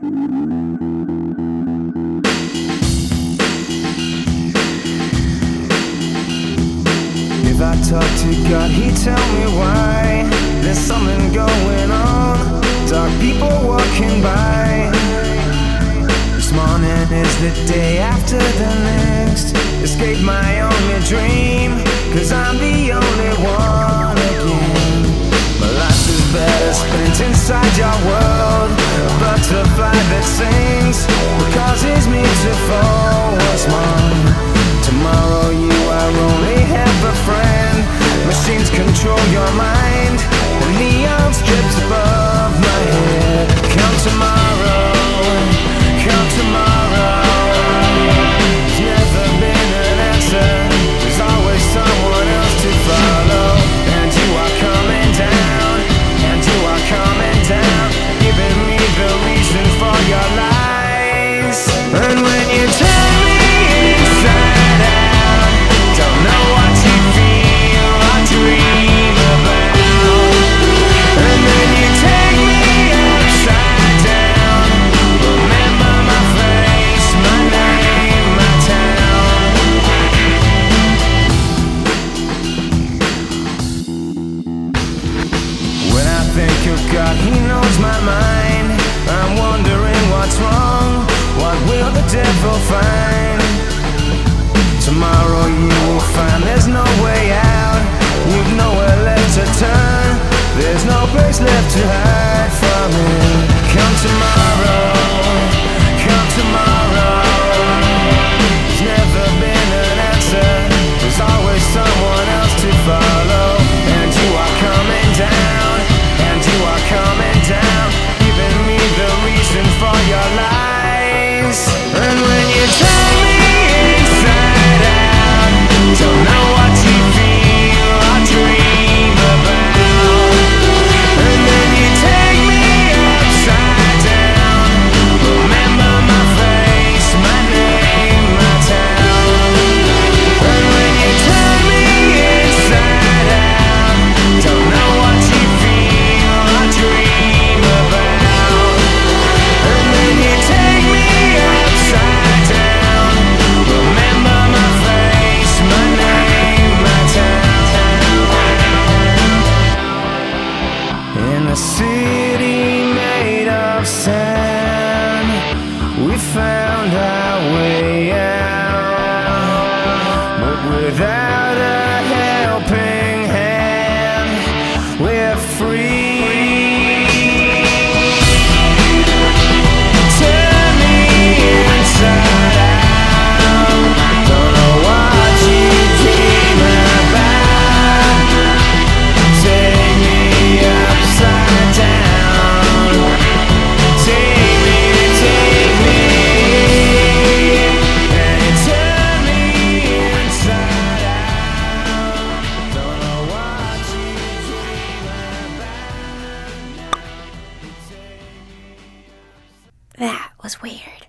If I talk to God, He tell me why. There's something going on. Dark people walking by. This morning is the day after the next. Escape my only dream Cause I'm the only one. beautiful. thank you God, he knows my mind I'm wondering what's wrong, what will the devil find? Tomorrow you will find there's no way without a was weird.